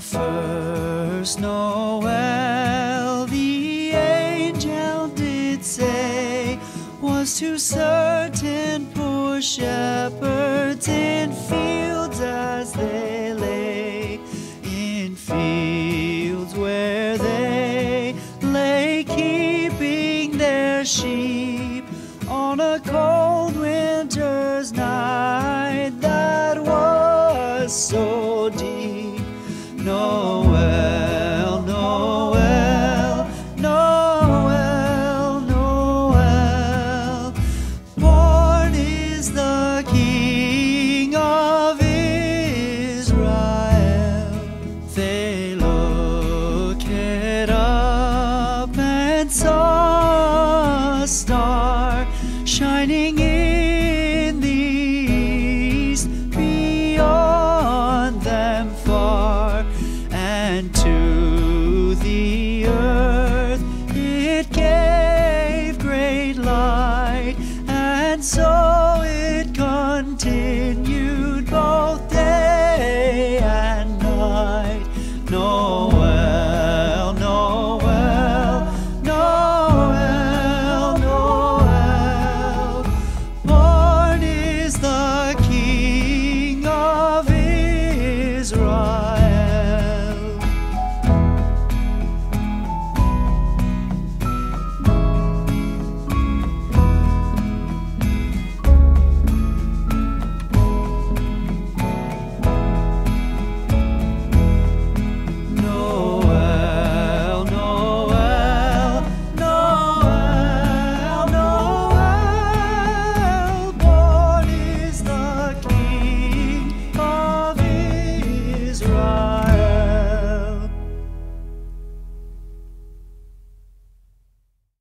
The first Noel the angel did say was to certain poor shepherds in fields as they lay, in fields where they lay keeping their sheep on a cold winter's night that was so. Noel, And so it continued both day and night. Noel, Noel, Noel, Noel. Born is the King of Israel.